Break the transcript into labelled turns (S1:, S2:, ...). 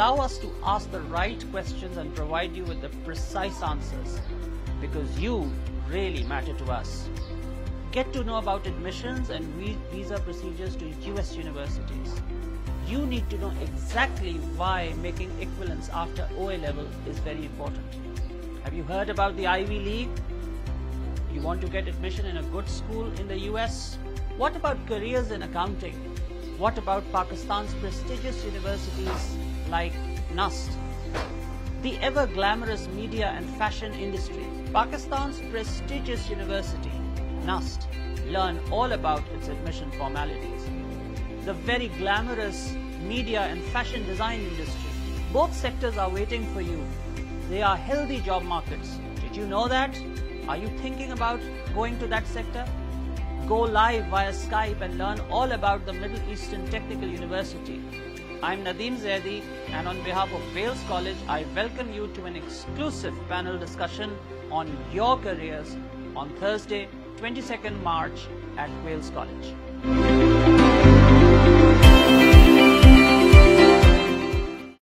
S1: ask the right questions and provide you with the precise answers because you really matter to us. Get to know about admissions and visa procedures to US universities. You need to know exactly why making equivalence after OA level is very important. Have you heard about the Ivy League? You want to get admission in a good school in the US? What about careers in accounting? What about Pakistan's prestigious universities like NUST? The ever glamorous media and fashion industry. Pakistan's prestigious university, NUST, learn all about its admission formalities. The very glamorous media and fashion design industry. Both sectors are waiting for you. They are healthy job markets. Did you know that? Are you thinking about going to that sector? Go live via Skype and learn all about the Middle Eastern Technical University. I'm Nadeem Zaidi and on behalf of Whales College, I welcome you to an exclusive panel discussion on your careers on Thursday, 22nd March at Whales College.